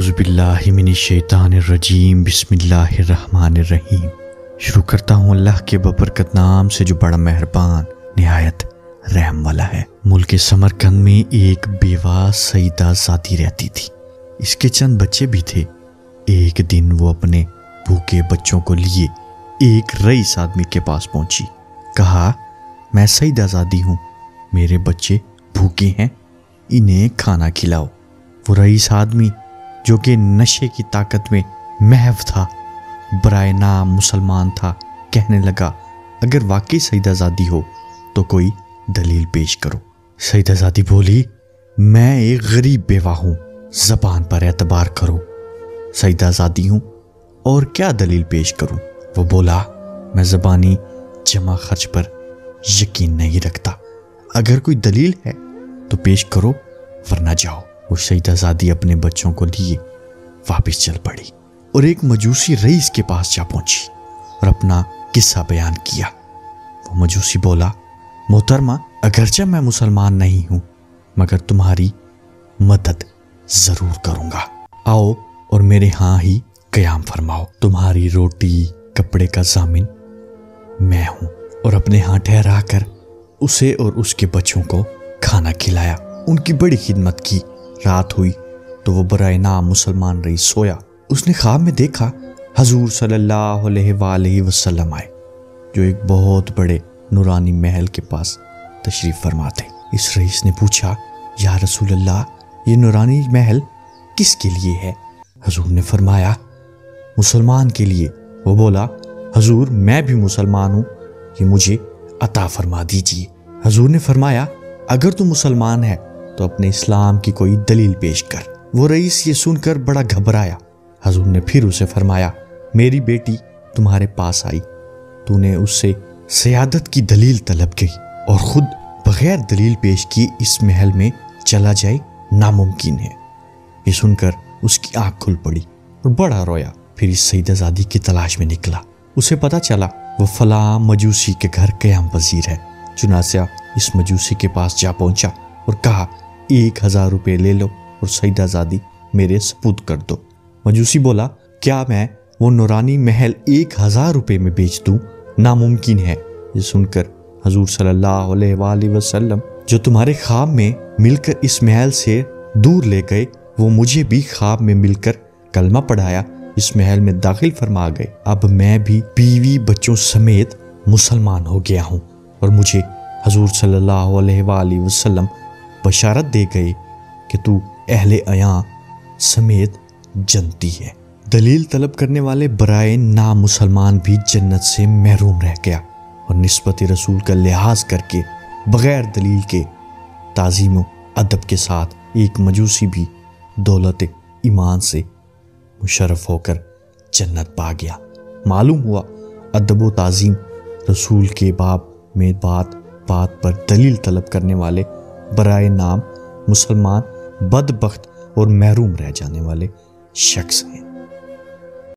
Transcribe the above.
आउज़बिल्लिमिनशैतानरजीम बिस्मिल्लाहिर्रहमानिर्रहीम शुरू करता हूँ अल्लाह के बबरकत नाम से जो बड़ा मेहरबान, नहायत रहम वाला है। मुल्क समरकंद में एक बेवा सईदा साथी रहती थी। इसके चंद बच्चे भी थे। एक दिन वो अपने भूखे बच्चों को लिए एक रईस आदमी के पास पहुँची। कहा, मैं सईद आज़ादी हूँ, मेरे बच्चे भूखे हैं, इन्हें खाना खिलाओ। वो रईस आदमी जो कि नशे की ताकत में महव था, बराए नाम मुसलमान था, कहने लगा, अगर वाकई सईद आज़ादी हो तो कोई दलील पेश करो। सईद आज़ादी बोली, मैं एक गरीब बेवा हूँ, जबान पर एतबार करो। सईद आज़ादी हूँ, और क्या दलील पेश करूँ? वो बोला, मैं जबानी जमा खर्च पर यकीन नहीं रखता। अगर कोई दलील है तो पेश करो, वरना जाओ। वो शहीद आज़ादी अपने बच्चों को लिए वापस चल पड़ी और एक मजूसी रईस के पास जा पहुँची और अपना किस्सा बयान किया। वो मजूसी बोला, मोहतरमा, अगरचे मैं मुसलमान नहीं हूँ, मगर तुम्हारी मदद ज़रूर करूँगा। आओ और मेरे हाँ ही कयाम फरमाओ। तुम्हारी रोटी, कपड़े का जामिन मैं हूँ। और अपने यहाँ ठहरा कर उसे और उसके बच्चों को खाना खिलाया। उनकी बड़ी खिदमत की रात हुई तो वो बरए नाम मुसलमान रही सोया। उसने ख्वाब में देखा, हजूर सल्लल्लाहु अलैहि वसल्लम आए, जो एक बहुत बड़े नूरानी महल के पास तशरीफ़ फरमा थे इस रईस ने पूछा, या रसूल अल्लाह ये नूरानी महल किसके लिए है? हजूर ने फरमाया, मुसलमान के लिए। वो बोला, हजूर, मैं भी मुसलमान हूँ, ये मुझे अता फरमा दीजिए। हजूर ने फरमाया, अगर तू मुसलमान है तो अपने इस्लाम की कोई दलील पेश कर। वो रईस ये सुनकर बड़ा घबराया। हजूर ने फिर उसे फरमाया, मेरी बेटी तुम्हारे पास आई। तूने उससे सियादत की दलील तलब की और खुद बगैर दलील पेश किए इस महल में चला जाए, नामुमकिन है। ये सुनकर उसकी आँख खुल पड़ी और बड़ा रोया। फिर इस सईद आज़ादी की तलाश में निकला। उसे पता चला, वो फला मजूसी के घर कयाम पजीर है। चुनासिया इस मजूसी के पास जा पहुँचा और कहा एक हज़ार रुपये ले लो और सईद आज़ादी मेरे सपूत कर दो। मजूसी बोला, क्या मैं वो नूरानी महल एक हज़ार रुपये में बेच दूँ? नामुमकिन है। ये सुनकर हजूर वसल्लम जो तुम्हारे ख्वाब में मिलकर इस महल से दूर ले गए, वो मुझे भी ख्वाब में मिलकर कलमा पढ़ाया, इस महल में दाखिल फरमा गए। अब मैं भी बीवी बच्चों समेत मुसलमान हो गया हूँ और मुझे हजूर सल्लल्लाहु अलैहि वसल्लम बशारत दे गए कि तू अहले अया समेत जनती है। दलील तलब करने वाले बराए ना मुसलमान भी जन्नत से महरूम रह गया और नस्बत रसूल का लिहाज करके बगैर दलील के ताजीम अदब के साथ एक मजूसी भी दौलत ईमान से मुशरफ होकर जन्नत पा गया। मालूम हुआ अदब तज़ीम रसूल के बाब में बात बात पर दलील तलब करने वाले बराए नाम मुसलमान बदबख्त और महरूम रह जाने वाले शख्स हैं।